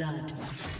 blood.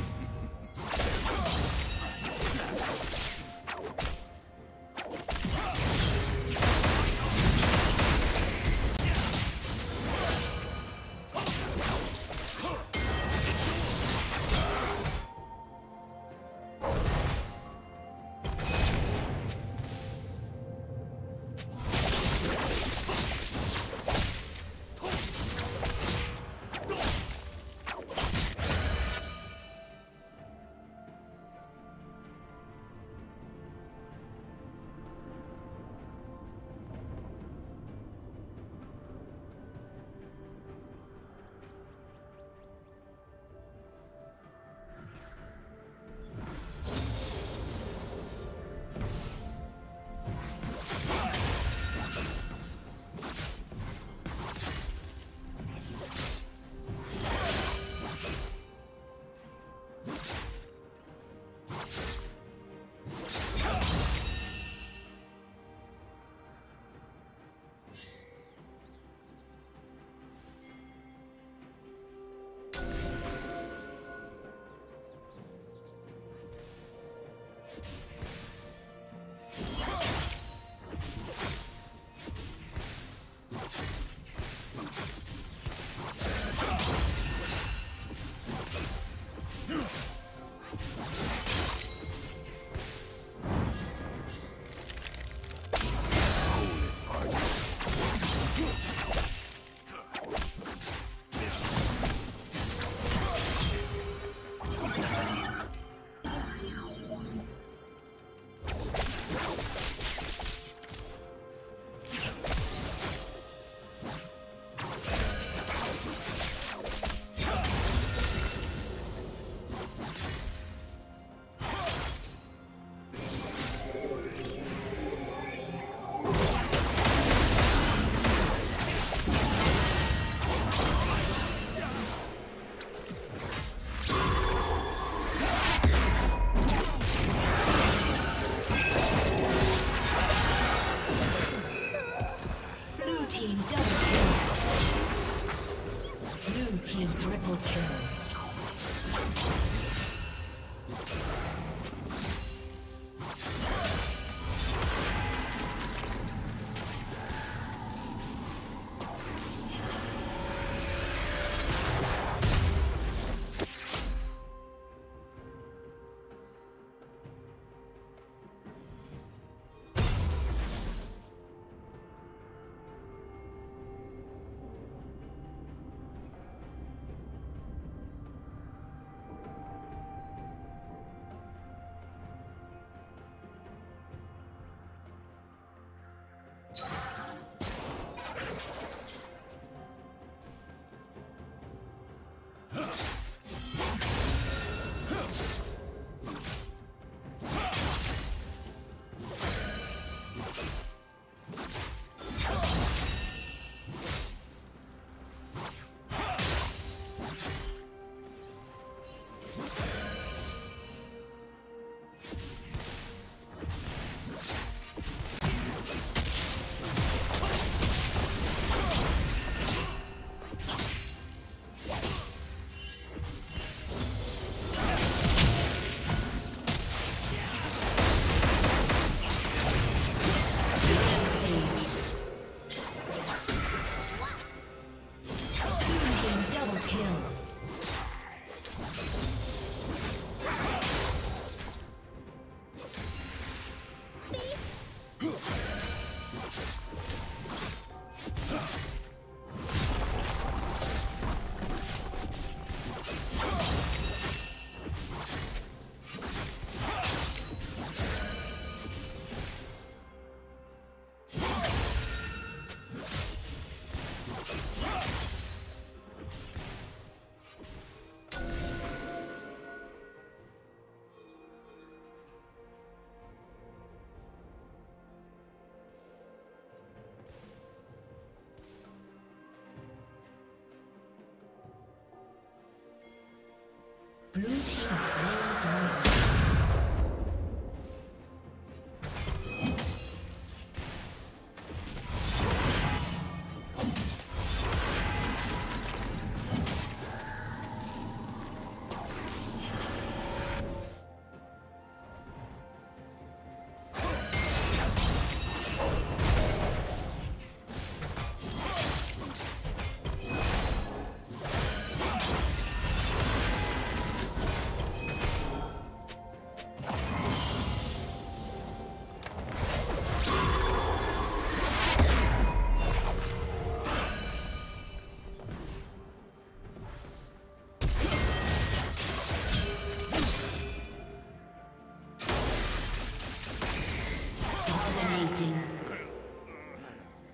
Blue team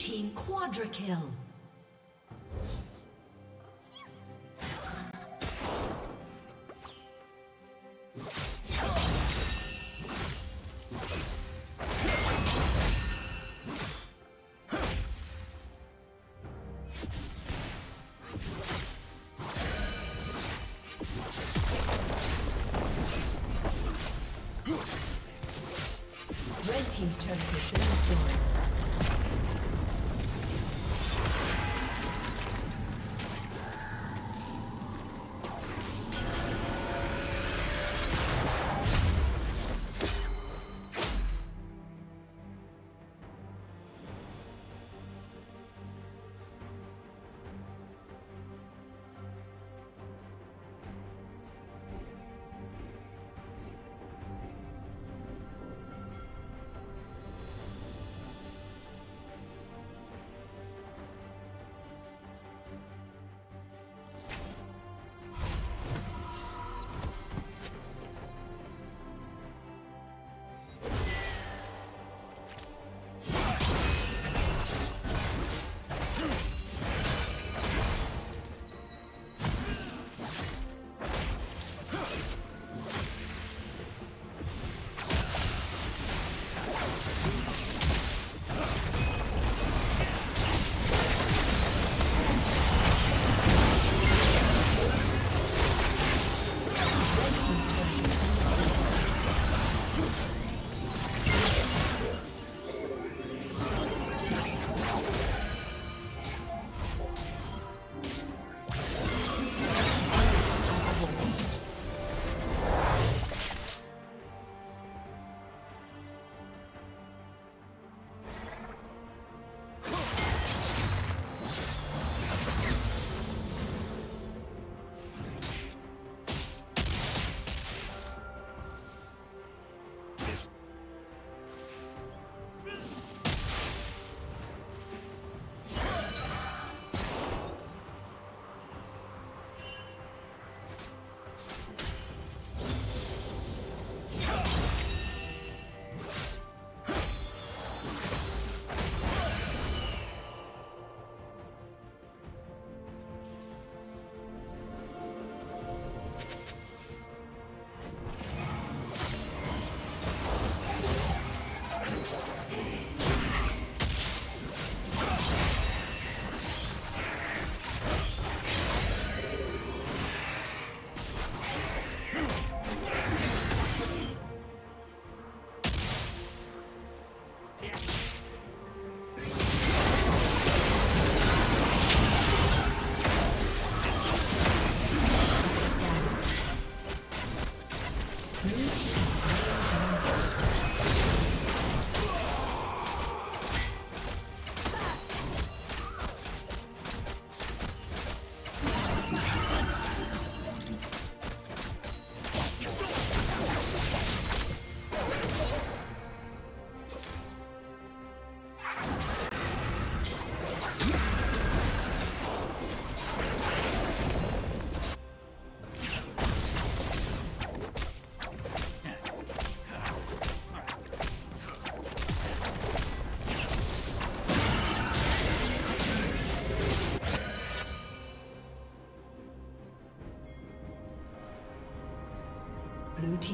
Team quadra kill.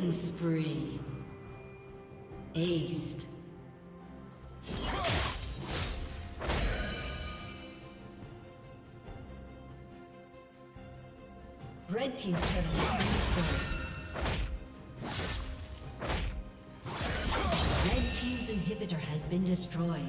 Killing spree. Aced. Red Team's Red Team's inhibitor has been destroyed.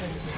Red Team's